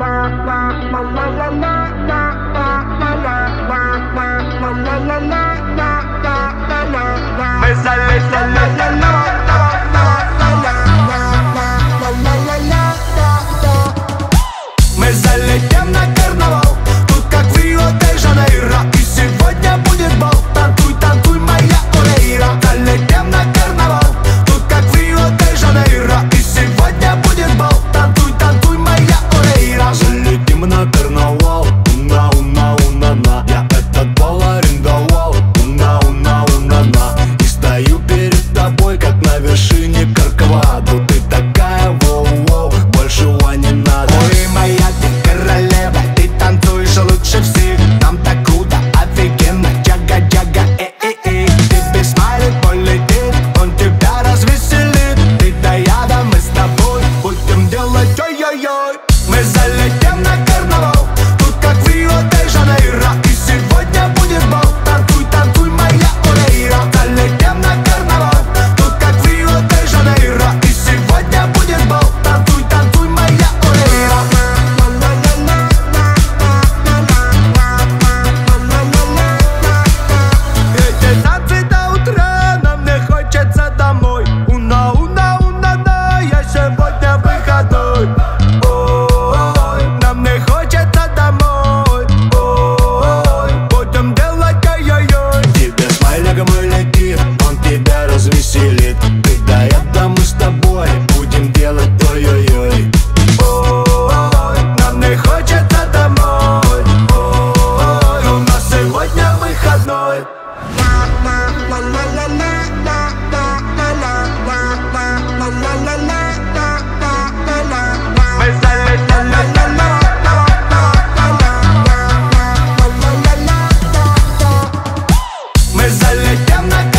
Me sale, sale, Мы залетим на